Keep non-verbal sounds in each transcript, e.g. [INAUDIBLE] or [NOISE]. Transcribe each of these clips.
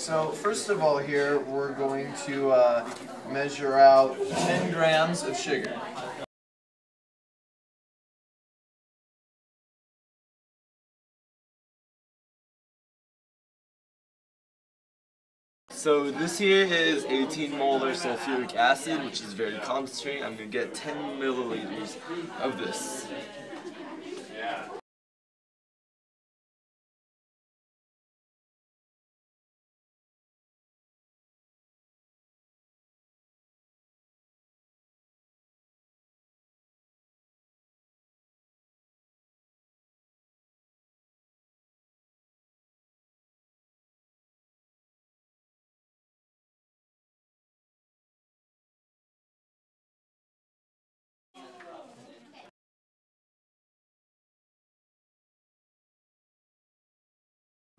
So first of all here, we're going to uh, measure out 10 grams of sugar. So this here is 18 molar sulfuric acid, which is very concentrated. I'm going to get 10 milliliters of this.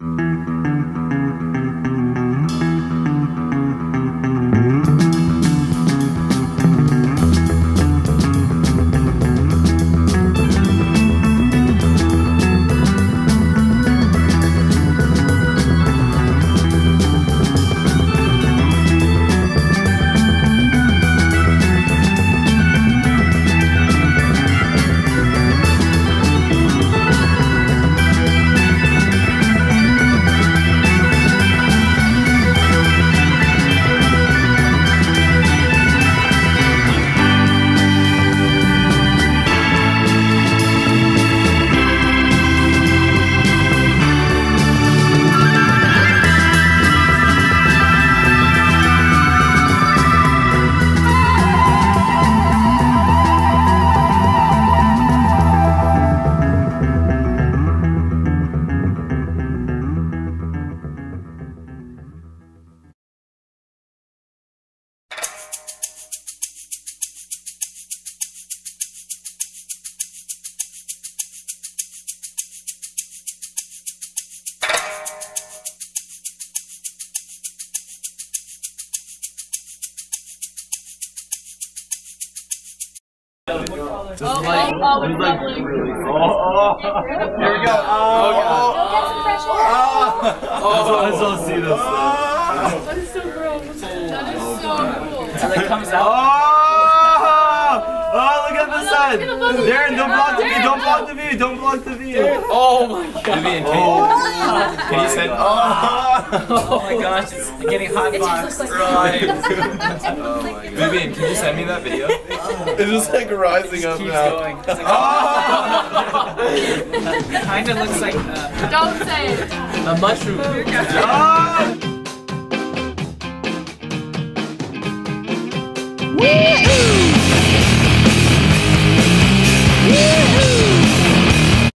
Mm-hmm. Oh, oh, it's oh, bubbling. Here we go. Oh, oh, oh, oh. oh, oh. I just want to see this. That is so gross. That is so cool. And it comes out. Oh! Oh, look at the sun! gonna bubble. Darren, don't block the view! Don't block the view! Don't block the view! Oh my god. Vivian, can, Oh, can you send? Oh my gosh, it's getting hot box. Right. [LAUGHS] Vivian, can you send me that video? [LAUGHS] It's just like rising up Keeps now. going. It's like, Oh! kind of looks like uh, Don't say it. a mushroom. Oh! We